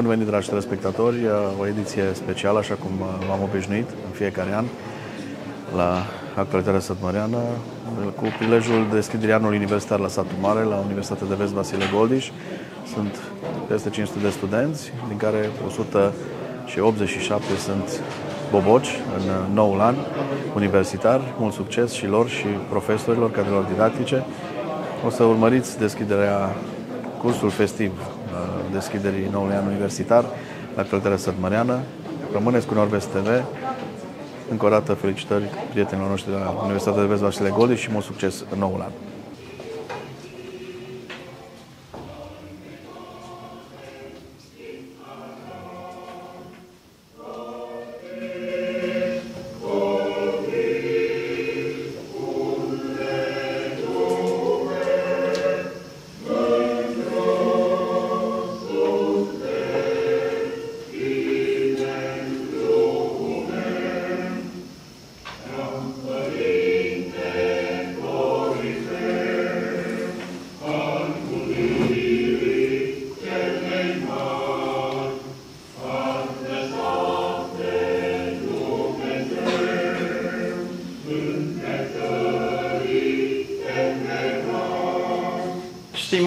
Bun venit, dragi telespectatori, o ediție specială, așa cum v-am obișnuit în fiecare an, la actualitatea sătmăreană, cu prilejul deschiderii anului universitar la Satul Mare, la Universitatea de Vest Vasile Goldiș. Sunt peste 500 de studenți, din care 187 sunt boboci în noul an universitar. Mult succes și lor și profesorilor, cadrelor didactice. O să urmăriți deschiderea cursul festiv deschiderii noului an universitar la actualitatea sătmăreană. Rămâneți cu Norvest TV. Încă o dată felicitări prietenilor noștri de la Universitatea de Vest Vasile Goldi și mult succes în noul an.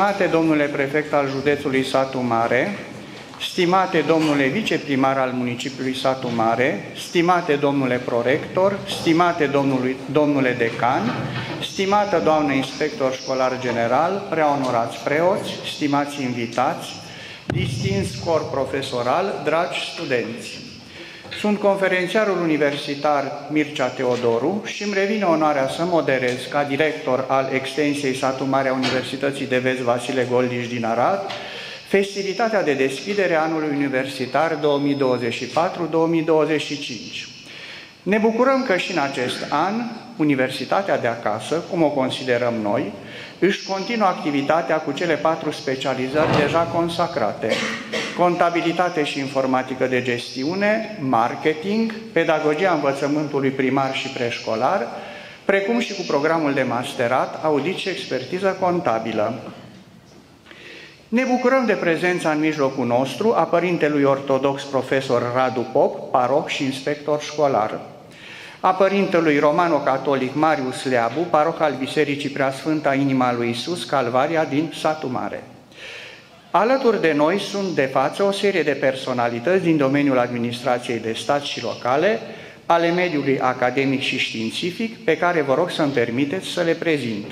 Stimate domnule prefect al județului Satu Mare, stimate domnule viceprimar al municipiului Satu Mare, stimate domnule prorector, stimate domnului, domnule decan, stimată doamnă inspector școlar general, preonorați preoți, stimați invitați, distins corp profesoral, dragi studenți. Sunt conferențiarul universitar Mircea Teodoru și îmi revine onoarea să moderez ca director al extensiei Satu Mare a Universității de Vest Vasile Goldiș din Arad, festivitatea de deschidere a anului universitar 2024-2025. Ne bucurăm că și în acest an, Universitatea de acasă, cum o considerăm noi, își continuă activitatea cu cele patru specializări deja consacrate, contabilitate și informatică de gestiune, marketing, pedagogia învățământului primar și preșcolar, precum și cu programul de masterat, audit și expertiză contabilă. Ne bucurăm de prezența în mijlocul nostru a părintelui ortodox profesor Radu Pop, paroh și inspector școlar, a părintelui romano-catolic Marius Leabu, paroh al Bisericii Preasfânta Inima lui Isus, Calvaria din Satu Mare. Alături de noi sunt de față o serie de personalități din domeniul administrației de stat și locale, ale mediului academic și științific, pe care vă rog să-mi permiteți să le prezint.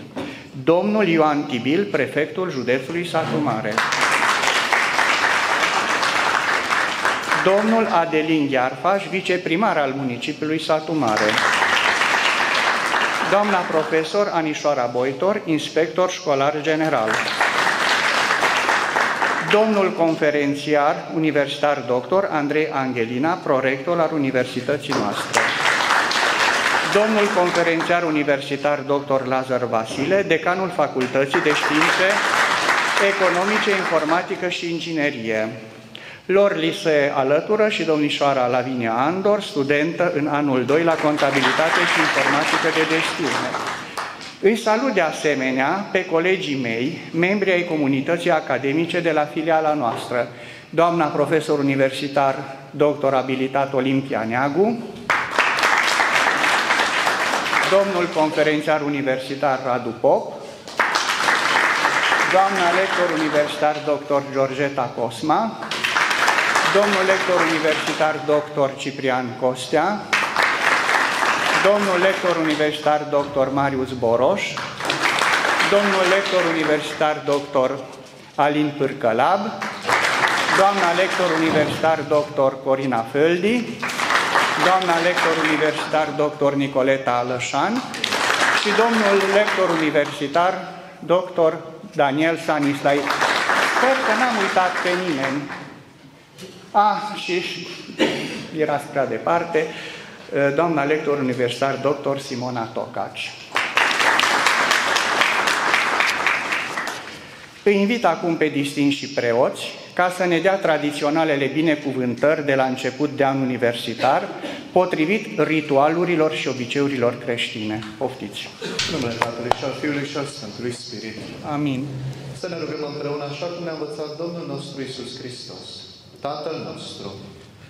Domnul Ioan Tibil, prefectul județului Satu Mare. Domnul Adelin Ghearfaș, viceprimar al municipiului Satu Mare. Doamna profesor Anișoara Boitor, inspector școlar general domnul conferențiar universitar doctor Andrei Angelina, prorector al universității noastre, domnul conferențiar universitar doctor Lazar Vasile, decanul Facultății de Științe Economice, Informatică și Inginerie. Lor li se alătură și domnișoara Lavinia Andor, studentă în anul 2 la Contabilitate și Informatică de Gestiune. Îi salut de asemenea pe colegii mei, membri ai comunității academice de la filiala noastră, doamna profesor universitar, doctor abilitat Olimpia Neagu, domnul conferențiar universitar Radu Pop, doamna lector universitar dr. Georgeta Cosma, domnul lector universitar dr. Ciprian Costea, domnul lector universitar dr. Marius Boroș, domnul lector universitar dr. Alin Pârcălab, doamna lector universitar dr. Corina Földi, doamna lector universitar dr. Nicoleta Alășan și domnul lector universitar dr. Daniel Sanislai. Sper că n-am uitat pe nimeni. Ah, și era prea departe, Eh, doamna lector universitar dr. Simona Tocaci. Îi invit acum pe distinși și preoți ca să ne dea tradiționalele binecuvântări de la început de an universitar, potrivit ritualurilor și obiceiurilor creștine. Poftiți! Numele Tatălui și al Fiului și al Sfântului Spirit. Amin. Să ne rugăm împreună așa cum ne-a învățat Domnul nostru Isus Hristos. Tatăl nostru,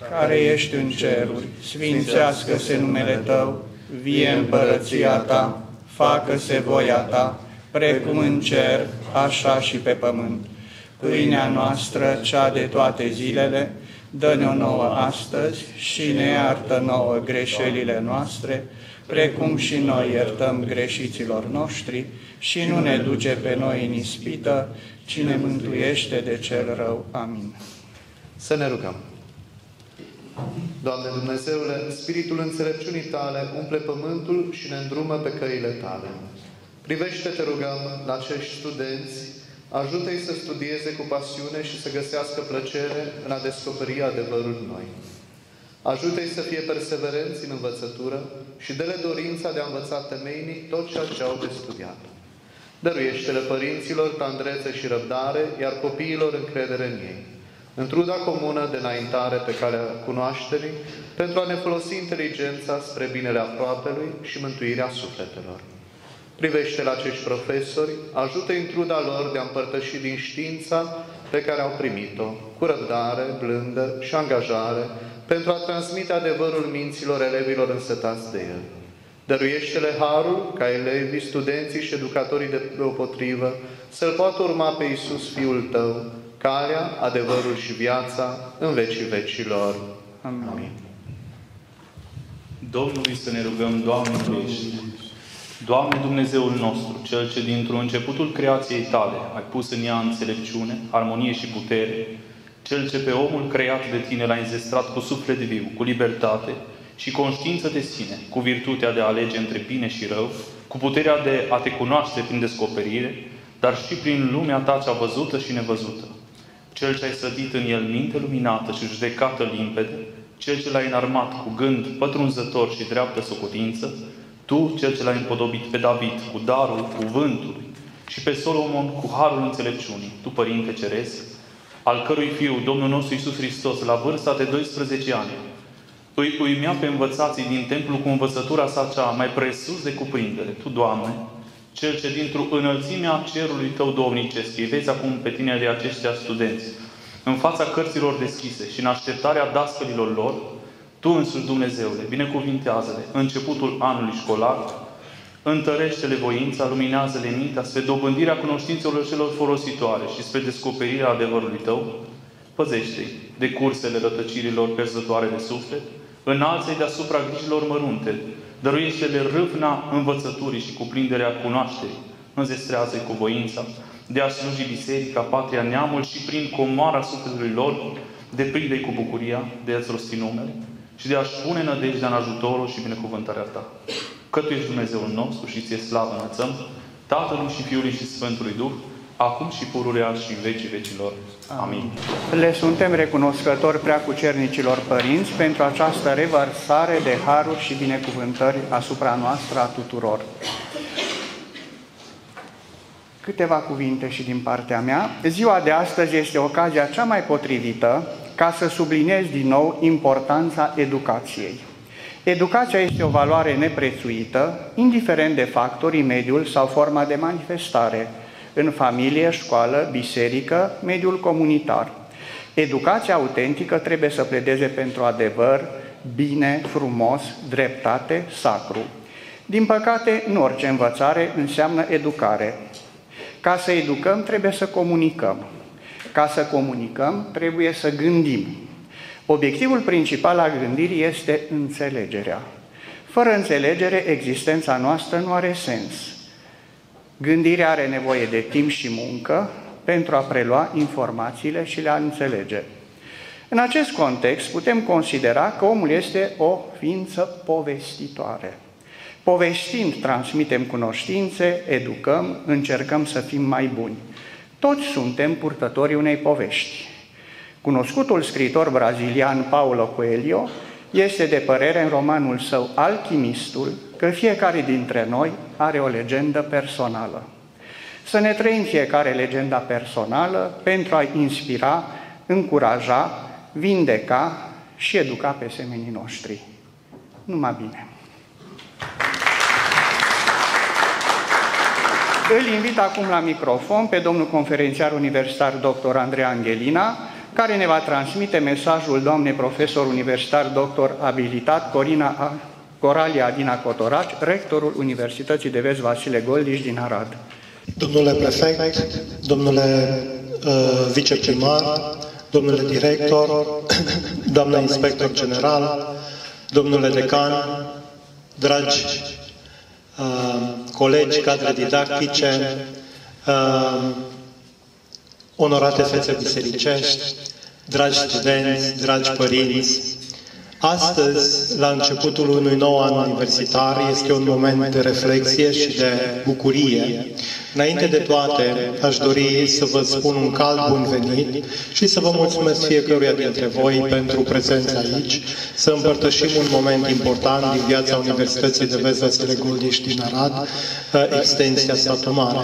care ești în ceruri, sfințească-se numele Tău, vie împărăția Ta, facă-se voia Ta, precum în cer, așa și pe pământ. Pâinea noastră, cea de toate zilele, dă-ne-o nouă astăzi și ne iartă nouă greșelile noastre, precum și noi iertăm greșiților noștri și nu ne duce pe noi în ispită, ci ne mântuiește de cel rău. Amin. Să ne rugăm. Doamne Dumnezeule, Spiritul înțelepciunii Tale umple pământul și ne îndrumă pe căile Tale. Privește, te rugăm, la acești studenți, ajută-i să studieze cu pasiune și să găsească plăcere în a descoperi adevărul noi. Ajută-i să fie perseverenți în învățătură și dele dorința de a învăța temeinic tot ceea ce au de studiat. Dăruiește-le părinților tandrețe și răbdare, iar copiilor încredere în ei în truda comună de înaintare pe calea cunoașterii, pentru a ne folosi inteligența spre binele aproapelui și mântuirea sufletelor. Privește la acești profesori, ajută în truda lor de a împărtăși din știința pe care au primit-o, cu răbdare, blândă și angajare, pentru a transmite adevărul minților elevilor însetați de el. Dăruiește-le harul ca elevii, studenții și educatorii de deopotrivă să-L poată urma pe Iisus Fiul Tău, calea, adevărul și viața în vecii vecilor. Amin. Domnului să ne rugăm, Doamne, ești. Doamne Dumnezeul nostru, Cel ce dintr-un începutul creației Tale ai pus în ea înțelepciune, armonie și putere, Cel ce pe omul creat de Tine l-a înzestrat cu suflet viu, cu libertate și conștiință de sine, cu virtutea de a alege între bine și rău, cu puterea de a Te cunoaște prin descoperire, dar și prin lumea Ta cea văzută și nevăzută. Cel ce ai sădit în el minte luminată și judecată limpede, Cel ce l-ai înarmat cu gând pătrunzător și dreaptă socotință, Tu, Cel ce l-ai împodobit pe David cu darul cuvântului și pe Solomon cu harul înțelepciunii, Tu, Părinte Ceresc, al cărui Fiu, Domnul nostru Iisus Hristos, la vârsta de 12 ani, îi uimea pe învățații din templu cu învățătura sa cea mai presus de cuprindere. Tu, Doamne, cel ce dintr-o înălțimea cerului tău domnicesc, îi vezi acum pe tine de aceștia studenți, în fața cărților deschise și în așteptarea dascălilor lor, Tu însuși, Dumnezeule, binecuvintează-le începutul anului școlar, întărește-le voința, luminează-le mintea spre dobândirea cunoștințelor celor folositoare și spre descoperirea adevărului Tău, păzește-i de cursele rătăcirilor perzătoare de suflet, înalță-i deasupra grijilor mărunte, Dăruiește-le râvna învățăturii și cuprinderea cunoașterii. Înzestrează-i cu voința de a sluji Biserica, patria, neamul și prin comoara sufletului lor, de prinde cu bucuria de a-ți rosti numele și de a-și pune nădejdea în ajutorul și binecuvântarea Ta. Că Tu ești Dumnezeul nostru și Ție slavă înălțăm, Tatălui și Fiului și Sfântului Duh, acum și pururea și în vecii vecilor. Amin. Le suntem recunoscători prea cu cernicilor părinți pentru această revărsare de haruri și binecuvântări asupra noastră a tuturor. Câteva cuvinte și din partea mea. Ziua de astăzi este ocazia cea mai potrivită ca să subliniez din nou importanța educației. Educația este o valoare neprețuită, indiferent de factorii, mediul sau forma de manifestare – în familie, școală, biserică, mediul comunitar. Educația autentică trebuie să pledeze pentru adevăr, bine, frumos, dreptate, sacru. Din păcate, nu orice învățare înseamnă educare. Ca să educăm, trebuie să comunicăm. Ca să comunicăm, trebuie să gândim. Obiectivul principal al gândirii este înțelegerea. Fără înțelegere, existența noastră nu are sens. Gândirea are nevoie de timp și muncă pentru a prelua informațiile și le-a înțelege. În acest context putem considera că omul este o ființă povestitoare. Povestind, transmitem cunoștințe, educăm, încercăm să fim mai buni. Toți suntem purtătorii unei povești. Cunoscutul scriitor brazilian Paulo Coelho este de părere în romanul său Alchimistul că fiecare dintre noi are o legendă personală. Să ne trăim fiecare legenda personală pentru a inspira, încuraja, vindeca și educa pe semenii noștri. Numai bine! Îl invit acum la microfon pe domnul conferențiar universitar dr. Andrei Angelina, care ne va transmite mesajul doamnei profesor universitar doctor abilitat Corina Coralia Adina Cotoraci, rectorul Universității de Vest Vasile Goldiș din Arad. Domnule prefect, domnule uh, viceprimar, domnule director, doamna inspector general, domnule decan, dragi uh, colegi, cadre didactice, uh, onorate fețe bisericești, dragi studenți, dragi părinți, Astăzi, la începutul unui nou an universitar, este un moment de reflexie și de bucurie. Înainte de toate, aș dori să vă spun un cald bun venit și să vă mulțumesc fiecăruia dintre voi pentru prezența aici, să împărtășim un moment important din viața Universității de Vest Vasile Goldiș din Arad, extensia Satu Mare.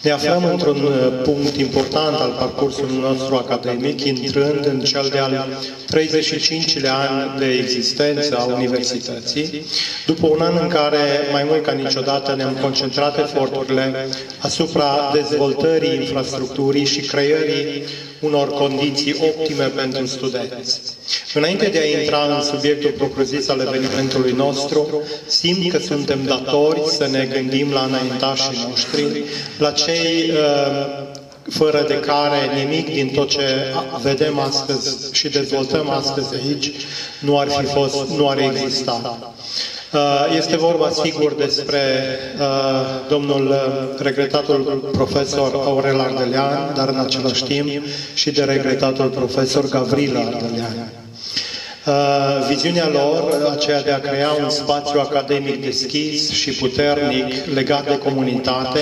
Ne aflăm într-un uh, punct important al parcursului nostru academic, intrând în cel de-al 35-lea an de existență a Universității, după un an în care, mai mult ca niciodată, ne-am concentrat eforturile asupra dezvoltării infrastructurii și creării unor condiții optime pentru studenți. Înainte de a intra în subiectul propriu-zis al evenimentului nostru, simt că suntem datori să ne gândim la înaintașii noștri, la cei uh, fără de care nimic din tot ce vedem astăzi și dezvoltăm astăzi aici nu ar fi fost, nu ar exista. Uh, este vorba, sigur, despre uh, domnul uh, regretatul profesor Aurel Ardelean, dar în același timp și de regretatul profesor Gavrila Ardelean. Uh, viziunea lor, aceea de a crea un spațiu academic deschis și puternic legat de comunitate,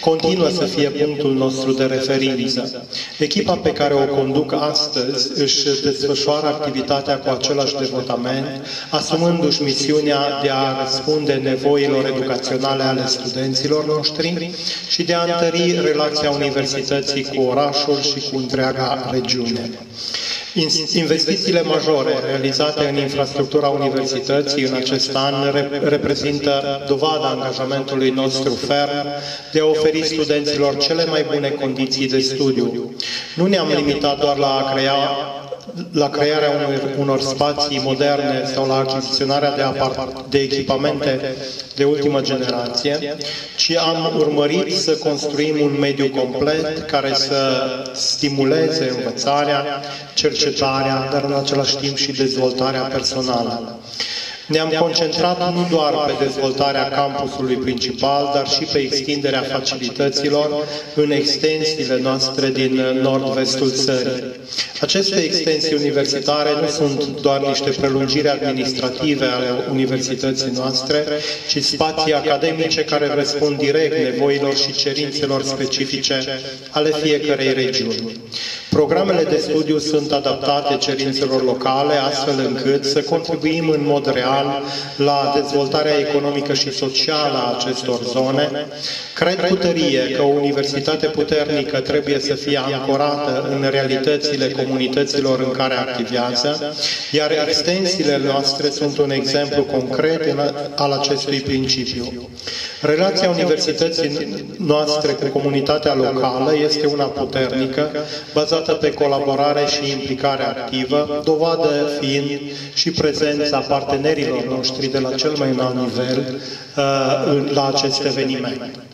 continuă să fie punctul nostru de referință. Echipa pe care o conduc astăzi își desfășoară activitatea cu același devotament, asumându-și misiunea de a răspunde nevoilor educaționale ale studenților noștri și de a întări relația universității cu orașul și cu întreaga regiune. Investițiile majore realizate în infrastructura universității în acest an reprezintă dovada angajamentului nostru ferm de a oferi studenților cele mai bune condiții de studiu. Nu ne-am limitat doar la a crea la crearea unor, unor spații moderne sau la achiziționarea de, apart, de echipamente de ultimă generație, ci am urmărit să construim un mediu complet care să stimuleze învățarea, cercetarea, dar în același timp și dezvoltarea personală. Ne-am concentrat nu doar pe dezvoltarea campusului principal, dar și pe extinderea facilităților în extensiile noastre din nord-vestul țării. Aceste extensii universitare nu sunt doar niște prelungiri administrative ale universității noastre, ci spații academice care răspund direct nevoilor și cerințelor specifice ale fiecărei regiuni. Programele de studiu sunt adaptate cerințelor locale, astfel încât să contribuim în mod real la dezvoltarea economică și socială a acestor zone. Cred cu tărie că o universitate puternică trebuie să fie ancorată în realitățile comunităților în care activează, iar extensiile noastre sunt un exemplu concret al acestui principiu. Relația universității noastre cu comunitatea locală este una puternică, bazată pe colaborare și implicare activă, dovadă fiind și prezența partenerilor noștri de la cel mai înalt nivel uh, la acest eveniment.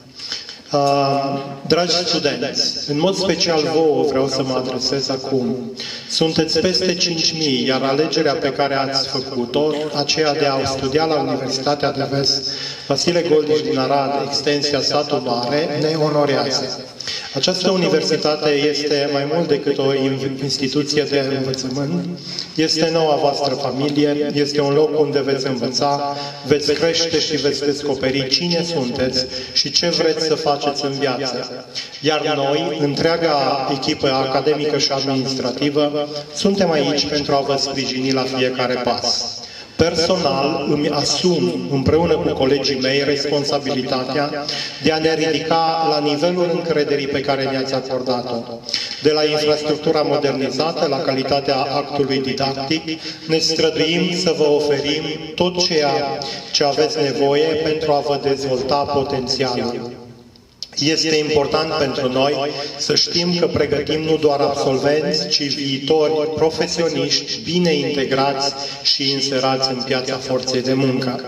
Uh, dragi studenți, în mod special vouă vreau să mă adresez acum. Sunteți peste 5.000, iar alegerea pe care ați făcut-o, aceea de a studia la Universitatea de Vest Vasile Goldiș din Arad, extensia Satu Mare, ne onorează. Această universitate este mai mult decât o instituție de învățământ, este noua voastră familie, este un loc unde veți învăța, veți crește și veți descoperi cine sunteți și ce vreți să faceți în viață. Iar noi, întreaga echipă academică și administrativă, suntem aici pentru a vă sprijini la fiecare pas. Personal îmi asum împreună cu colegii mei responsabilitatea de a ne ridica la nivelul încrederii pe care ne-ați acordat-o. De la infrastructura modernizată la calitatea actului didactic, ne străduim să vă oferim tot ceea ce aveți nevoie pentru a vă dezvolta potențialul. Este important pentru noi să știm că pregătim nu doar absolvenți, ci viitori profesioniști bine integrați și inserați în piața forței de muncă.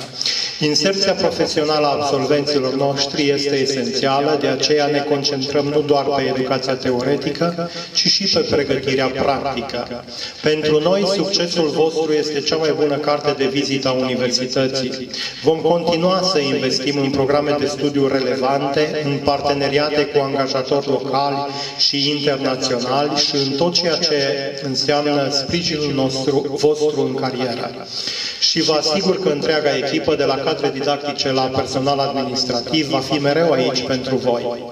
Inserția profesională a absolvenților noștri este esențială, de aceea ne concentrăm nu doar pe educația teoretică, ci și pe pregătirea practică. Pentru noi, succesul vostru este cea mai bună carte de vizită a universității. Vom continua să investim în programe de studiu relevante, în parteneriate cu angajatori locali și internaționali și în tot ceea ce înseamnă sprijinul nostru, vostru în carieră. Și vă asigur că întreaga echipă, de la cadre didactice la personal administrativ, va fi mereu aici pentru voi.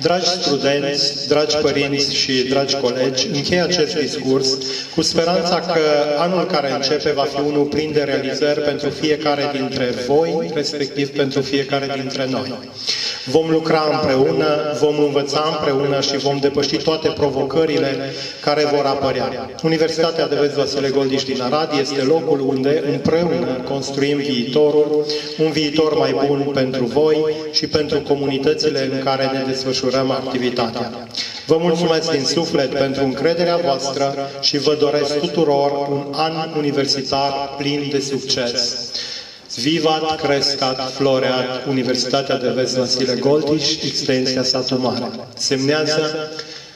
Dragi studenți, dragi părinți și dragi colegi, închei acest discurs cu speranța că anul care începe va fi unul plin de realizări pentru fiecare dintre voi, respectiv pentru fiecare dintre noi. Vom lucra împreună, vom învăța împreună și vom depăși toate provocările care vor apărea. Universitatea de Vest Vasile Goldiș din Arad este locul unde împreună construim viitorul, un viitor mai bun pentru voi și pentru comunitățile în care ne desfășurăm activitatea. Vă mulțumesc din suflet pentru încrederea voastră și vă doresc tuturor un an universitar plin de succes. Vivat, crescat, floreat, Universitatea de Vest Vasile Goldiș, extensia Satu Mare. Semnează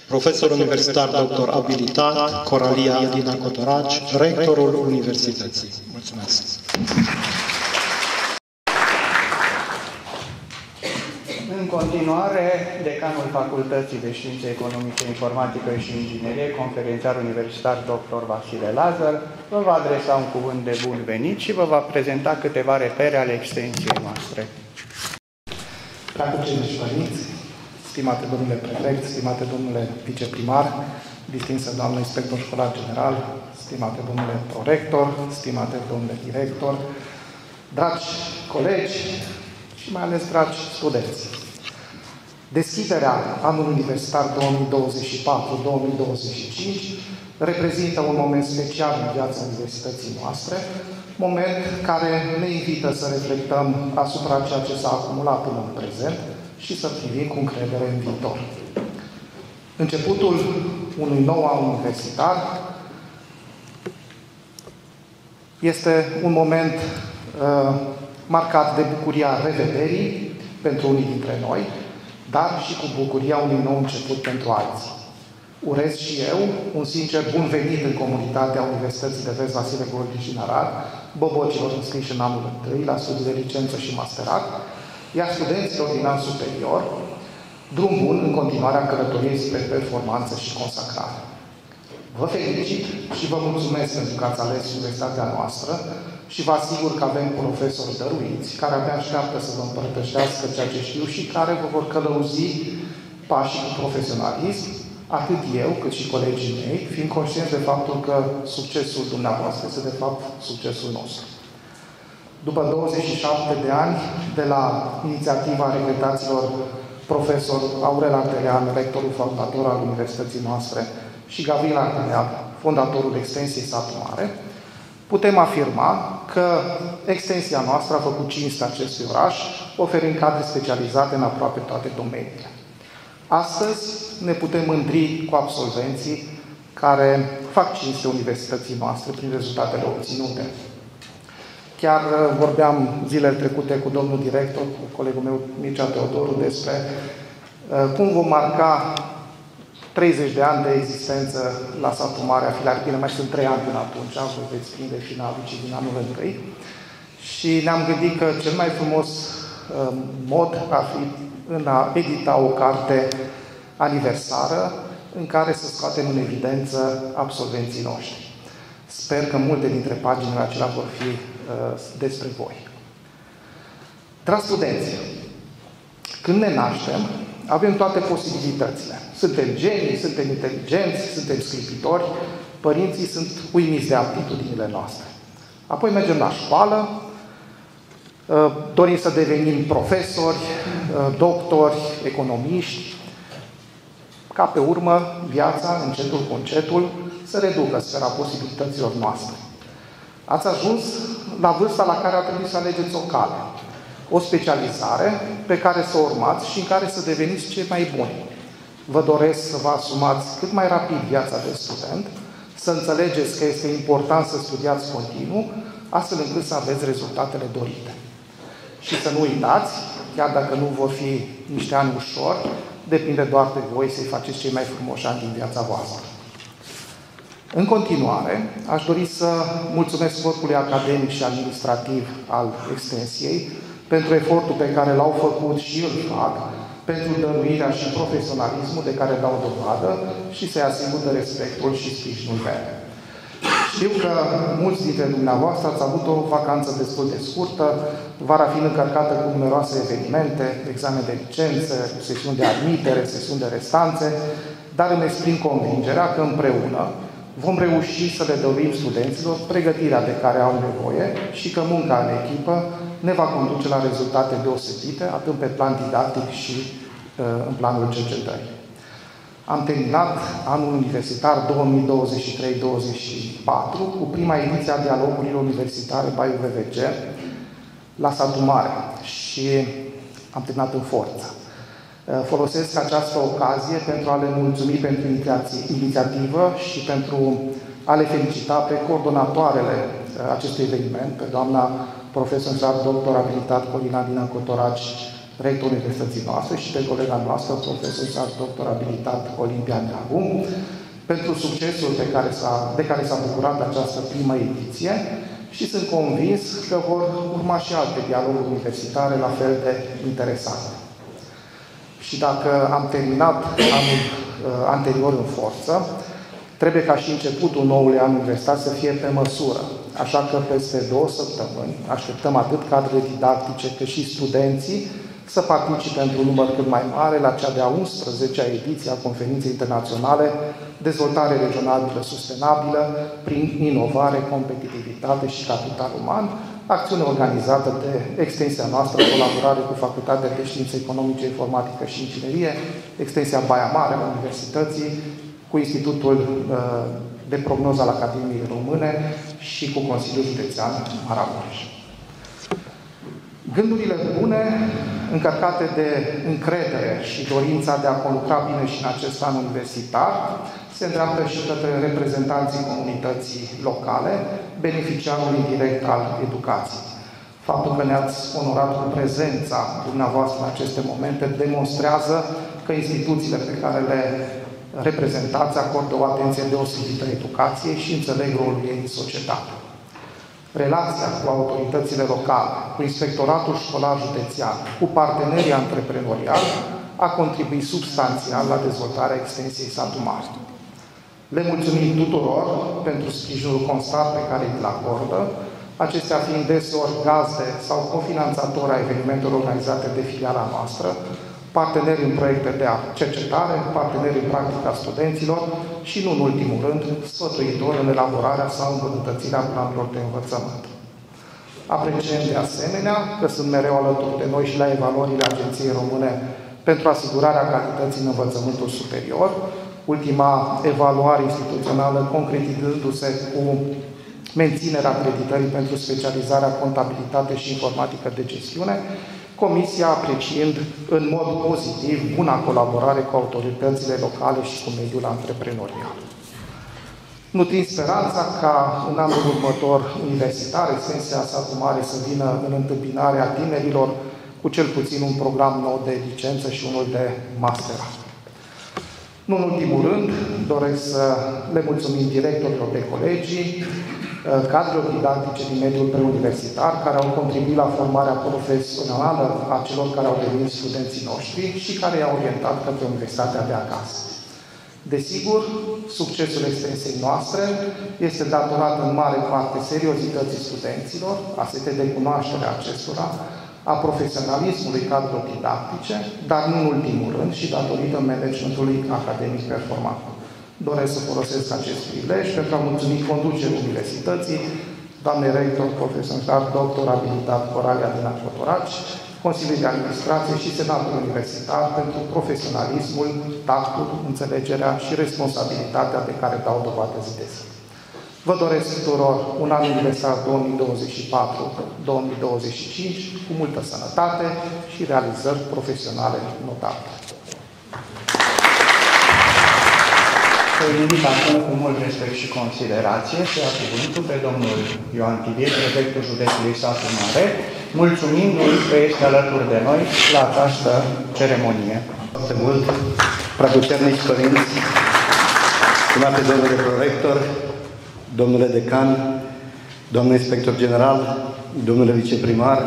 profesor universitar doctor abilitat, Coralia Dina Cotoraci, rectorul Universității. Mulțumesc! În continuare, decanul Facultății de Științe Economice, Informatică și Inginerie, conferențiar universitar dr. Vasile Lazar, vă va adresa un cuvânt de bun venit și vă va prezenta câteva repere ale extensiei noastre. Dragă și părinți, stimate domnule prefect, stimate domnule viceprimar, distinsă doamnă inspector școlar general, stimate domnule prorector, stimate domnule director, dragi colegi și mai ales dragi studenți. Deschiderea anului universitar 2024-2025 reprezintă un moment special în viața universității noastre, moment care ne invită să reflectăm asupra ceea ce s-a acumulat până în prezent și să privim cu încredere în viitor. Începutul unui nou an universitar este un moment uh, marcat de bucuria revederii pentru unii dintre noi, dar și cu bucuria unui nou început pentru alții. Urez și eu un sincer bun venit în comunitatea Universității de Vest Vasile Gorghi și Arad, bobocilor înscriși în anul întâi la studii de licență și masterat, iar studenților din an superior, drum bun în continuarea călătoriei spre performanță și consacrare. Vă felicit și vă mulțumesc pentru că ați ales universitatea noastră și vă asigur că avem profesori dăruiți care abia așteaptă să vă împărtășească ceea ce știu și care vă vor călăuzi pașii cu profesionalism, atât eu cât și colegii mei, fiind conștienți de faptul că succesul dumneavoastră este de fapt succesul nostru. După 27 de ani de la inițiativa regretaților profesor Aurel Artelean, rectorul fondator al universității noastre, și Gabriel Artelean, fondatorul extensiei Satu Mare, putem afirma că extensia noastră a făcut cinste acestui oraș, oferind cadre specializate în aproape toate domeniile. Astăzi ne putem mândri cu absolvenții care fac cinste universității noastre prin rezultatele obținute. Chiar uh, vorbeam zilele trecute cu domnul director, cu colegul meu Mircea Teodoru, despre uh, cum vom marca 30 de ani de existență la satul mare, afiliat, bine, mai sunt 3 ani până atunci, voi veți prinde finalul ci din anul întâi. Și ne-am gândit că cel mai frumos uh, mod ar fi în a edita o carte aniversară în care să scoatem în evidență absolvenții noștri. Sper că multe dintre paginile acelea vor fi uh, despre voi. Dragi studenți, când ne naștem, avem toate posibilitățile. Suntem genii, suntem inteligenți, suntem scripitori, părinții sunt uimiți de aptitudinile noastre. Apoi mergem la școală, uh, dorim să devenim profesori, uh, doctori, economiști, ca pe urmă viața, încetul cu încetul, să reducă sfera posibilităților noastre. Ați ajuns la vârsta la care a trebuit să alegeți o cale. O specializare pe care să o urmați și în care să deveniți cei mai buni. Vă doresc să vă asumați cât mai rapid viața de student, să înțelegeți că este important să studiați continuu, astfel încât să aveți rezultatele dorite. Și să nu uitați, chiar dacă nu vor fi niște ani ușori, depinde doar de voi să-i faceți cei mai frumoși ani din viața voastră. În continuare, aș dori să mulțumesc corpului academic și administrativ al extensiei pentru efortul pe care l-au făcut și îl fac, pentru dăruirea și profesionalismul de care dau dovadă și să-i asigur de respectul și sprijinul meu. Știu că mulți dintre dumneavoastră ați avut o vacanță destul de scurtă, vara fiind încărcată cu numeroase evenimente, examene de licență, sesiuni de admitere, sesiuni de restanțe, dar îmi exprim convingerea că împreună vom reuși să le dăruim studenților pregătirea de care au nevoie și că munca în echipă ne va conduce la rezultate deosebite, atât pe plan didactic și uh, în planul cercetării. Am terminat anul universitar 2023-2024 cu prima ediție a dialogurilor universitare Baiu VVG la Satu Mare și am terminat în forță. Uh, folosesc această ocazie pentru a le mulțumi pentru inițiativă și pentru a le felicita pe coordonatoarele uh, acestui eveniment, pe doamna profesor doctor abilitat Corina Dina Cotoraci, rector Universității noastre și pe colega noastră, profesor doctor abilitat Olimpia Neagu, pentru succesul pe care de care s-a bucurat această primă ediție și sunt convins că vor urma și alte dialoguri universitare la fel de interesante. Și dacă am terminat anul uh, anterior în forță, trebuie ca și începutul noului an universitar să fie pe măsură. Așa că peste două săptămâni așteptăm atât cadrele didactice cât și studenții să participe într-un număr cât mai mare la cea de-a 11-a ediție a Conferinței Internaționale Dezvoltare Regională Sustenabilă prin inovare, competitivitate și capital uman, acțiune organizată de extensia noastră, colaborare cu Facultatea de Științe Economice, Informatică și Inginerie, extensia Baia Mare a Universității, cu Institutul uh, de Prognoză al Academiei Române și cu Consiliul Județean Maramureș. Gândurile bune, încărcate de încredere și dorința de a conlucra bine și în acest an universitar, se îndreaptă și către reprezentanții comunității locale, beneficiarului direct al educației. Faptul că ne-ați onorat cu prezența dumneavoastră în aceste momente demonstrează că instituțiile pe care le reprezentați acordă o atenție deosebită educației și înțeleg rolul ei în societate. Relația cu autoritățile locale, cu inspectoratul școlar județean, cu partenerii antreprenoriali, a contribuit substanțial la dezvoltarea extensiei Satu Mare. Le mulțumim tuturor pentru sprijinul constant pe care îl acordă, acestea fiind deseori gazde sau cofinanțatori a evenimentelor organizate de filiala noastră, parteneri în proiecte de cercetare, parteneri în practica studenților și, nu în ultimul rând, sfătuitori în elaborarea sau îmbunătățirea planurilor de învățământ. Apreciem de asemenea că sunt mereu alături de noi și la evaluările Agenției Române pentru asigurarea calității în învățământul superior, ultima evaluare instituțională concretizându-se cu menținerea acreditării pentru specializarea contabilitate și informatică de gestiune, Comisia apreciind în mod pozitiv buna colaborare cu autoritățile locale și cu mediul antreprenorial. Nutrim speranța ca în anul următor universitar, extensia Satu Mare să vină în întâmpinarea tinerilor cu cel puțin un program nou de licență și unul de masterat. Nu în ultimul rând, doresc să le mulțumim directorilor de colegii, uh, cadrelor didactice din mediul preuniversitar, care au contribuit la formarea profesională a celor care au devenit studenții noștri și care i-au orientat către Universitatea de acasă. Desigur, succesul extensiei noastre este datorat în mare parte seriozității studenților, a setei de cunoaștere a acestora, a profesionalismului cadrelor didactice, dar nu în ultimul rând și datorită managementului academic performant. Doresc să folosesc acest prilej pentru a mulțumi conducerii universității, doamne rector, profesor, doctor abilitat Coralia din Acotoraci, Consiliul de Administrație și Senatul Universitar pentru profesionalismul, tactul, înțelegerea și responsabilitatea de care dau dovadă zi de zi. Vă doresc tuturor un an universitar 2024-2025 cu multă sănătate și realizări profesionale notabile. Îl invit acum cu mult respect și considerație să ia cuvântul pe domnul Ioan Tibie, prefectul județului Satu Mare, mulțumindu-i că este alături de noi la această ceremonie. Foarte mult, preacucernici părinți, stimate domnule prorector, domnule decan, domnule inspector general, domnule viceprimar,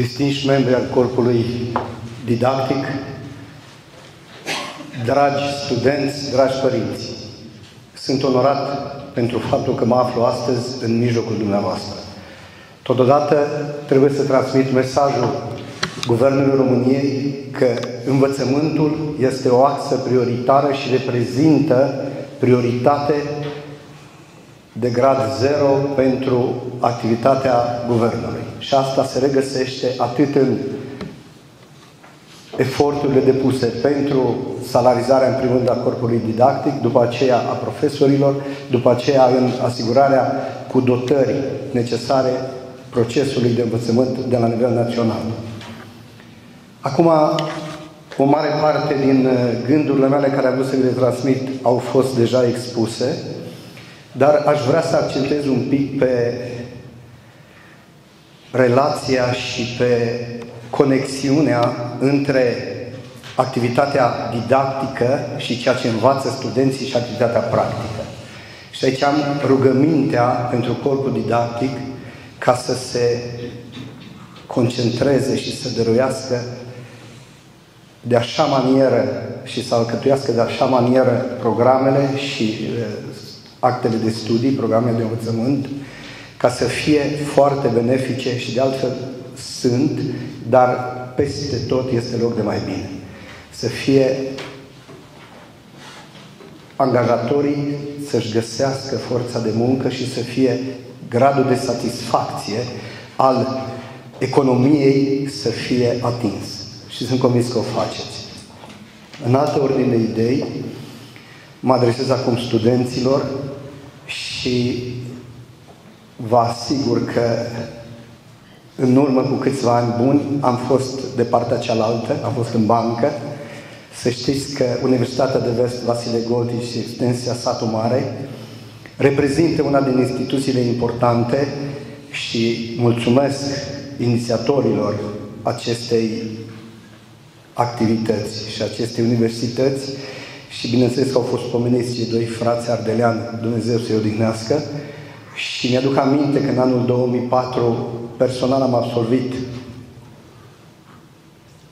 distinși membri al corpului didactic, dragi studenți, dragi părinți, sunt onorat pentru faptul că mă aflu astăzi în mijlocul dumneavoastră. Totodată trebuie să transmit mesajul Guvernului României că învățământul este o axă prioritară și reprezintă prioritate de grad zero pentru activitatea Guvernului. Și asta se regăsește atât în eforturile depuse pentru salarizarea, în primul rând, a corpului didactic, după aceea a profesorilor, după aceea în asigurarea cu dotări necesare procesului de învățământ de la nivel național. Acum, o mare parte din uh, gândurile mele care am vrut să le transmit au fost deja expuse, dar aș vrea să accentez un pic pe relația și pe conexiunea între activitatea didactică și ceea ce învață studenții și activitatea practică. Și aici am rugămintea pentru corpul didactic ca să se concentreze și să dăruiască de așa manieră și să alcătuiască de așa manieră programele și actele de studii, programele de învățământ, ca să fie foarte benefice și de altfel sunt, dar peste tot este loc de mai bine. Să fie angajatorii să-și găsească forța de muncă și să fie gradul de satisfacție al economiei să fie atins. Și sunt convins că o faceți. În altă ordine de idei, mă adresez acum studenților și vă asigur că în urmă cu câțiva ani buni am fost de partea cealaltă, am fost în bancă. Să știți că Universitatea de Vest Vasile Goldi și extensia Satu Mare reprezintă una din instituțiile importante și mulțumesc inițiatorilor acestei activități și acestei universități și bineînțeles că au fost pomeniți cei doi frați Ardelean, Dumnezeu să-i odihnească, și mi-aduc aminte că în anul 2004 personal am absolvit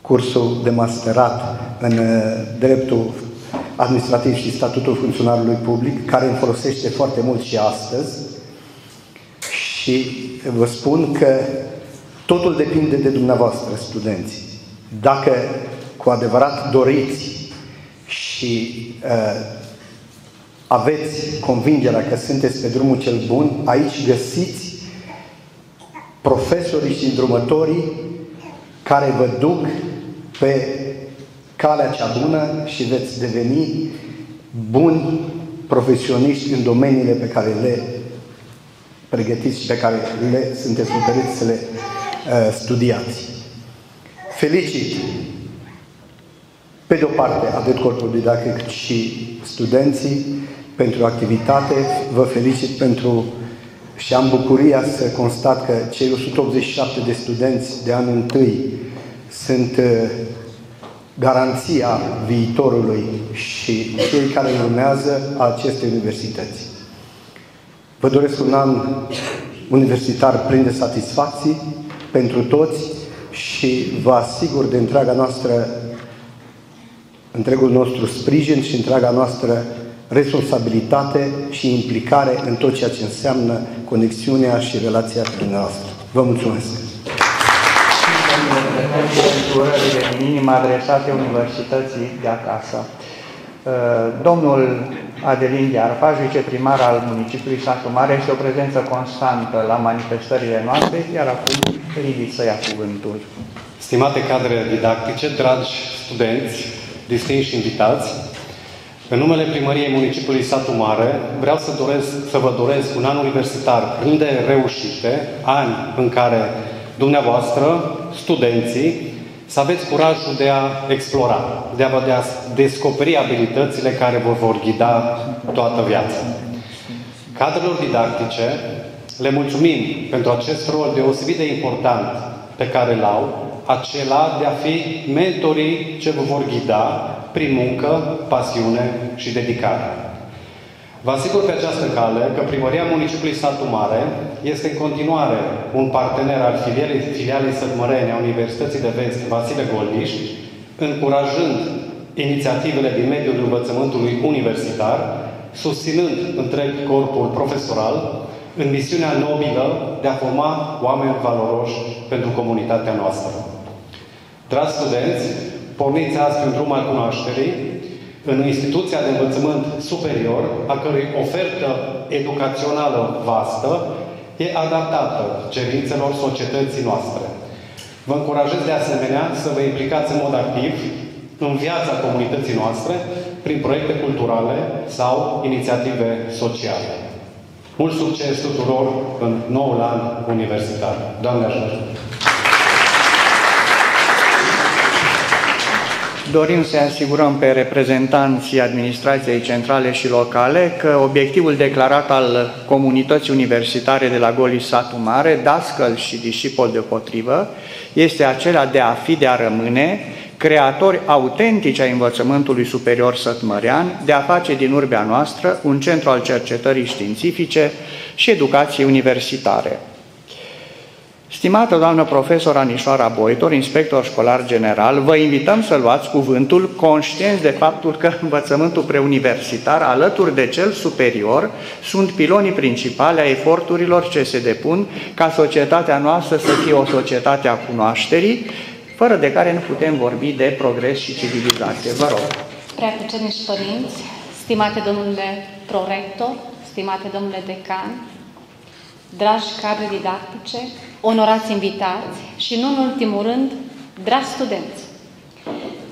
cursul de masterat în uh, dreptul administrativ și statutul funcționarului public, care îmi folosește foarte mult și astăzi. Și vă spun că totul depinde de dumneavoastră, studenți. Dacă cu adevărat doriți și uh, aveți convingerea că sunteți pe drumul cel bun, aici găsiți profesorii și îndrumătorii care vă duc pe calea cea bună și veți deveni buni profesioniști în domeniile pe care le pregătiți și pe care le sunteți hotărâți să le uh, studiați. Felicit pe de o parte atât corpul didactic și studenții, pentru activitate. Vă felicit pentru și am bucuria să constat că cei 187 de studenți de anul întâi sunt uh, garanția viitorului și cei care urmează a acestei universități. Vă doresc un an universitar plin de satisfacții pentru toți și vă asigur de întreaga noastră, întregul nostru sprijin și întreaga noastră responsabilitate și implicare în tot ceea ce înseamnă conexiunea și relația dumneavoastră. Vă mulțumesc! pentru urările din inimă adresate Universității de acasă. Uh, domnul Adelin Ghearfaș, viceprimar al municipiului Satu Mare, este o prezență constantă la manifestările noastre, iar acum îl invit să ia cuvântul. Stimate cadre didactice, dragi studenți, distinși invitați, În numele Primăriei Municipiului Satu Mare, vreau să, doresc, să vă doresc un an universitar plin de reușite, ani în care dumneavoastră, studenții, să aveți curajul de a explora, de a vă de a descoperi abilitățile care vă vor ghida toată viața. Cadrelor didactice, le mulțumim pentru acest rol deosebit de important pe care îl au, acela de a fi mentorii ce vă vor ghida prin muncă, pasiune și dedicare. Vă asigur pe această cale că Primăria Municipiului Satu Mare este în continuare un partener al filialei, filialei Sătmărene a Universității de Vest Vasile Goldiș, încurajând inițiativele din mediul învățământului universitar, susținând întreg corpul profesoral în misiunea nobilă de a forma oameni valoroși pentru comunitatea noastră. Dragi studenți, porniți azi pe drum al cunoașterii, în instituția de învățământ superior, a cărui ofertă educațională vastă e adaptată cerințelor societății noastre. Vă încurajez de asemenea să vă implicați în mod activ în viața comunității noastre prin proiecte culturale sau inițiative sociale. Mult succes tuturor în noul an universitar. Doamne ajută! Dorim să asigurăm pe reprezentanții administrației centrale și locale că obiectivul declarat al comunității universitare de la Goli Satu Mare, dascăl și discipol deopotrivă, este acela de a fi, de a rămâne, creatori autentici ai învățământului superior sătmărean, de a face din urbea noastră un centru al cercetării științifice și educației universitare. Stimată doamnă profesor Anișoara Boitor, inspector școlar general, vă invităm să luați cuvântul conștienți de faptul că învățământul preuniversitar, alături de cel superior, sunt pilonii principale a eforturilor ce se depun ca societatea noastră să fie o societate a cunoașterii, fără de care nu putem vorbi de progres și civilizație. Vă rog. Prea părinți, stimate domnule prorector, stimate domnule decan, dragi cadre didactice, onorați invitați și, nu în ultimul rând, dragi studenți.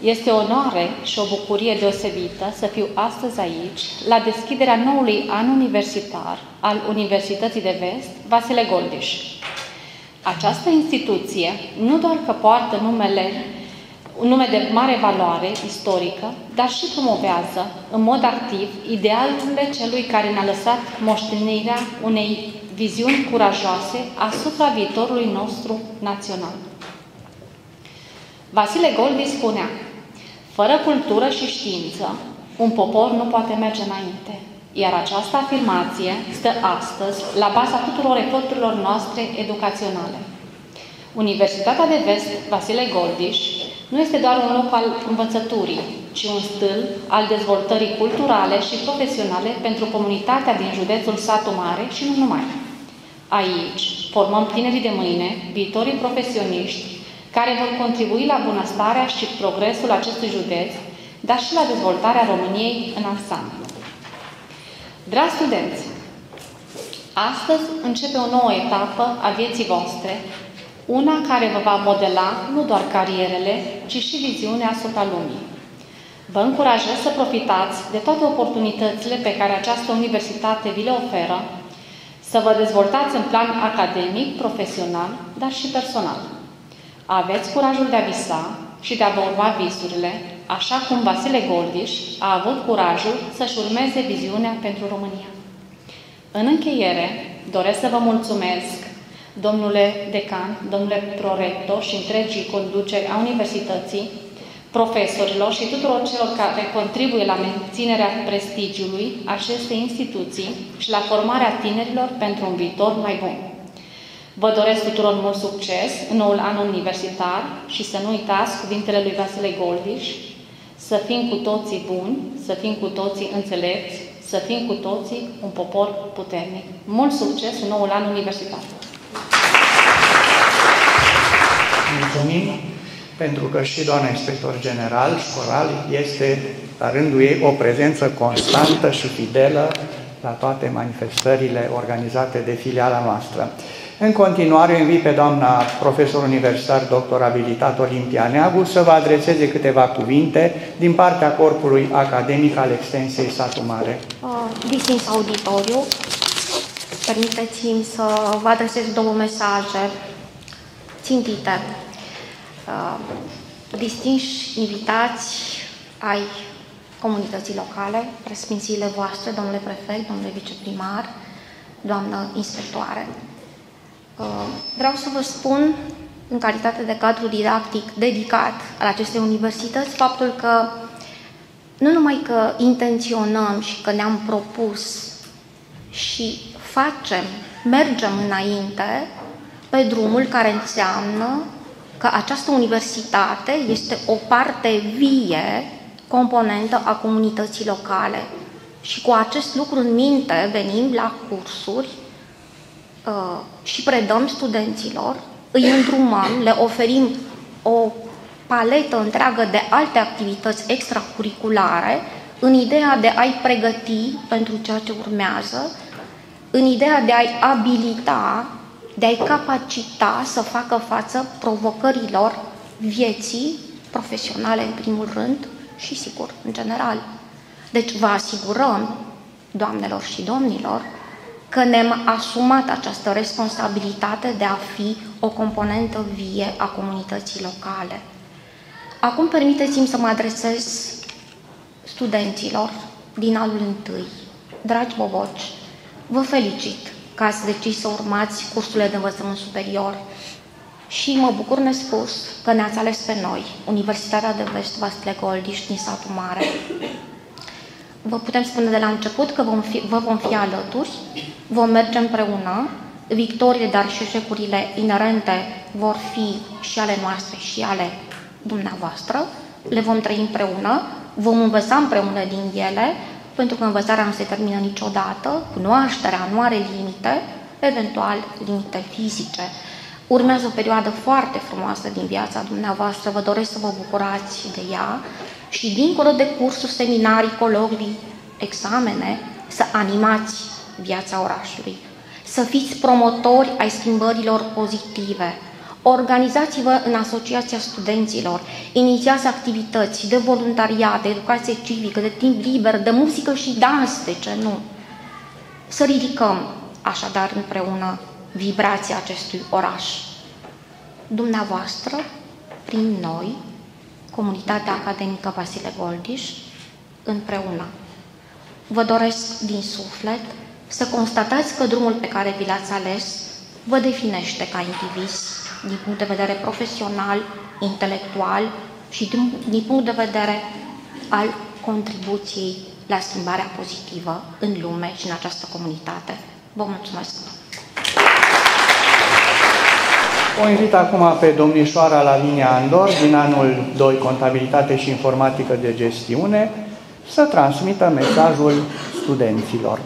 Este o onoare și o bucurie deosebită să fiu astăzi aici, la deschiderea noului an universitar al Universității de Vest, Vasile Goldiș. Această instituție nu doar că poartă numele, un nume de mare valoare istorică, dar și promovează în mod activ idealurile celui care ne-a lăsat moștenirea unei viziuni curajoase asupra viitorului nostru național. Vasile Goldi spunea, fără cultură și știință, un popor nu poate merge înainte, iar această afirmație stă astăzi la baza tuturor eforturilor noastre educaționale. Universitatea de Vest, Vasile Goldiș, nu este doar un loc al învățăturii, ci un stâl al dezvoltării culturale și profesionale pentru comunitatea din județul Satu Mare și nu numai. Aici formăm tinerii de mâine, viitorii profesioniști, care vor contribui la bunăstarea și progresul acestui județ, dar și la dezvoltarea României în ansamblu. Dragi studenți, astăzi începe o nouă etapă a vieții voastre, una care vă va modela nu doar carierele, ci și viziunea asupra lumii. Vă încurajez să profitați de toate oportunitățile pe care această universitate vi le oferă să vă dezvoltați în plan academic, profesional, dar și personal. Aveți curajul de a visa și de a vă urma visurile, așa cum Vasile Goldiș a avut curajul să-și urmeze viziunea pentru România. În încheiere, doresc să vă mulțumesc, domnule decan, domnule prorector și întregii conduceri a Universității, profesorilor și tuturor celor care contribuie la menținerea prestigiului acestei instituții și la formarea tinerilor pentru un viitor mai bun. Vă doresc tuturor mult succes în noul an universitar și să nu uitați cuvintele lui Vasile Goldiș, să fim cu toții buni, să fim cu toții înțelepți, să fim cu toții un popor puternic. Mult succes în noul an universitar! Mulțumim! Pentru că și doamna inspector general școral este, la rândul ei, o prezență constantă și fidelă la toate manifestările organizate de filiala noastră. În continuare, invit pe doamna profesor universitar, doctor abilitat Olimpia Neagu, să vă adreseze câteva cuvinte din partea corpului academic al extensiei Satu Mare. Uh, distins auditoriu, permiteți-mi să vă adresez două mesaje țintite. Uh, distinși invitați ai comunității locale, presfințiile voastre, domnule prefect, domnule viceprimar, doamnă inspectoare. Uh, vreau să vă spun, în calitate de cadru didactic dedicat al acestei universități, faptul că nu numai că intenționăm și că ne-am propus și facem, mergem înainte pe drumul care înseamnă că această universitate este o parte vie, componentă a comunității locale. Și cu acest lucru în minte venim la cursuri uh, și predăm studenților, îi îndrumăm, le oferim o paletă întreagă de alte activități extracurriculare în ideea de a-i pregăti pentru ceea ce urmează, în ideea de a-i abilita, de a-i capacita să facă față provocărilor vieții profesionale în primul rând și sigur, în general. Deci vă asigurăm, doamnelor și domnilor, că ne-am asumat această responsabilitate de a fi o componentă vie a comunității locale. Acum permiteți-mi să mă adresez studenților din anul întâi. Dragi boboci, vă felicit că ați decis să urmați cursurile de învățământ superior și mă bucur nespus că ne-ați ales pe noi, Universitatea de Vest Vasile Goldiș din satul Mare. Vă putem spune de la început că vom fi, vă vom fi alături, vom merge împreună, victoriile, dar și eșecurile inerente vor fi și ale noastre și ale dumneavoastră, le vom trăi împreună, vom învăța împreună din ele, pentru că învățarea nu se termină niciodată, cunoașterea nu are limite, eventual limite fizice. Urmează o perioadă foarte frumoasă din viața dumneavoastră, vă doresc să vă bucurați de ea și dincolo de cursuri, seminarii, colocvii, examene, să animați viața orașului, să fiți promotori ai schimbărilor pozitive, Organizați-vă în Asociația Studenților, inițiați activități de voluntariat, de educație civică, de timp liber, de muzică și dans, de ce nu? Să ridicăm așadar împreună vibrația acestui oraș. Dumneavoastră, prin noi, Comunitatea Academică Vasile Goldiș, împreună. Vă doresc din suflet să constatați că drumul pe care vi l-ați ales vă definește ca indivizi din punct de vedere profesional, intelectual și din, din punct de vedere al contribuției la schimbarea pozitivă în lume și în această comunitate. Vă mulțumesc! O invit acum pe domnișoara Lavinia Andor, din anul 2 Contabilitate și Informatică de Gestiune, să transmită mesajul studenților.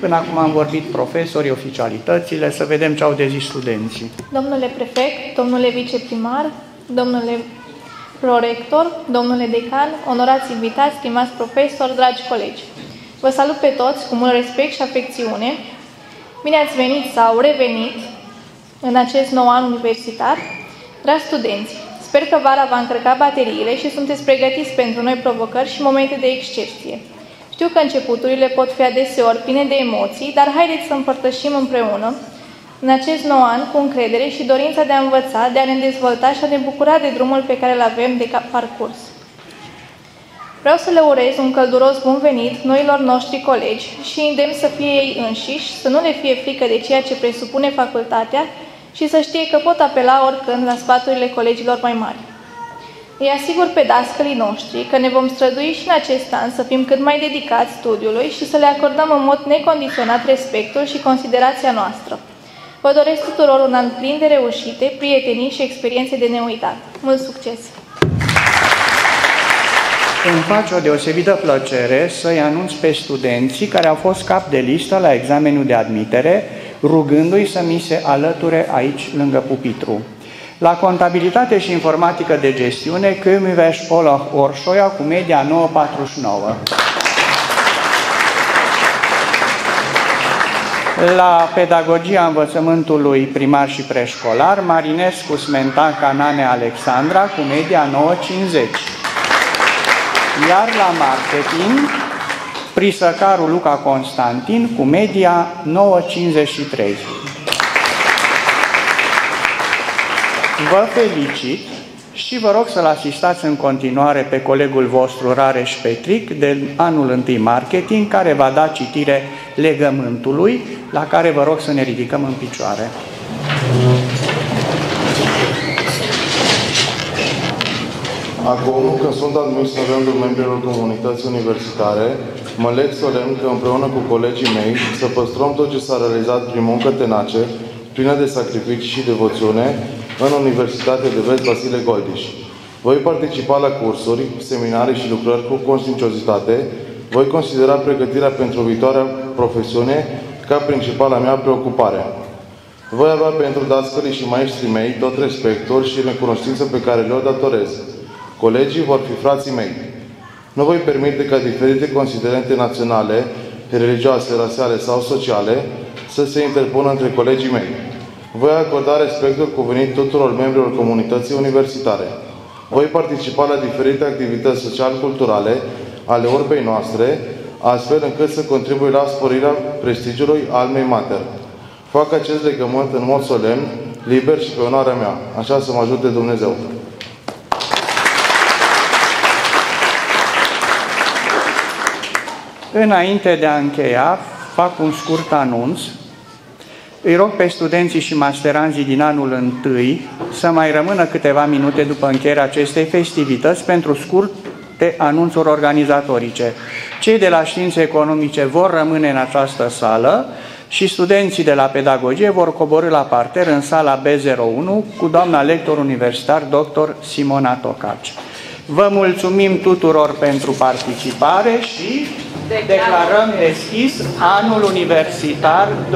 Până acum am vorbit profesorii, oficialitățile, să vedem ce au de zis studenții. Domnule prefect, domnule viceprimar, domnule prorector, domnule decan, onorați invitați, stimați profesori, dragi colegi. Vă salut pe toți cu mult respect și afecțiune. Bine ați venit sau revenit în acest nou an universitar. Dragi studenți, sper că vara va încărca bateriile și sunteți pregătiți pentru noi provocări și momente de excepție. Știu că începuturile pot fi adeseori pline de emoții, dar haideți să împărtășim împreună în acest nou an cu încredere și dorința de a învăța, de a ne dezvolta și a ne bucura de drumul pe care îl avem de parcurs. Vreau să le urez un călduros bun venit noilor noștri colegi și îndemn să fie ei înșiși, să nu le fie frică de ceea ce presupune facultatea și să știe că pot apela oricând la sfaturile colegilor mai mari. Îi asigur pe dascălii noștri că ne vom strădui și în acest an să fim cât mai dedicați studiului și să le acordăm în mod necondiționat respectul și considerația noastră. Vă doresc tuturor un an plin de reușite, prietenii și experiențe de neuitat. Mult succes! Îmi face o deosebită plăcere să-i anunț pe studenții care au fost cap de listă la examenul de admitere, rugându-i să mi se alăture aici, lângă pupitru. La contabilitate și informatică de gestiune, Câmiveș Olah Orșoia cu media 949. La Pedagogia Învățământului Primar și Preșcolar, Marinescu Smentan Canane Alexandra cu media 9,50. Iar la Marketing, Prisăcaru Luca Constantin cu media 9,53. Vă felicit și vă rog să-l asistați în continuare pe colegul vostru Rareș Petric de anul 1 marketing, care va da citire legământului, la care vă rog să ne ridicăm în picioare. Acum, când sunt admis în rândul membrilor comunității universitare, mă leg solemn că împreună cu colegii mei să păstrăm tot ce s-a realizat prin muncă tenace, plină de sacrificii și devoțiune, în Universitatea de Vest Vasile Goldiș. Voi participa la cursuri, seminarii și lucrări cu conștiinciozitate, voi considera pregătirea pentru viitoarea profesiune ca principala mea preocupare. Voi avea pentru dascării și maestrii mei tot respectul și recunoștință pe care le-o datorez. Colegii vor fi frații mei. Nu voi permite ca diferite considerente naționale, religioase, rasiale sau sociale să se interpună între colegii mei. Voi acorda respectul cuvenit tuturor membrilor comunității universitare. Voi participa la diferite activități social-culturale ale urbei noastre, astfel încât să contribui la sporirea prestigiului almei mater. Fac acest legământ în mod solemn, liber și pe onoarea mea. Așa să mă ajute Dumnezeu. Înainte de a încheia, fac un scurt anunț. Îi rog pe studenții și masteranzii din anul întâi să mai rămână câteva minute după încheierea acestei festivități pentru scurte anunțuri organizatorice. Cei de la științe economice vor rămâne în această sală și studenții de la pedagogie vor coborâ la parter în sala B01 cu doamna lector universitar dr. Simona Tocaci. Vă mulțumim tuturor pentru participare și declarăm deschis anul universitar 2024-2025.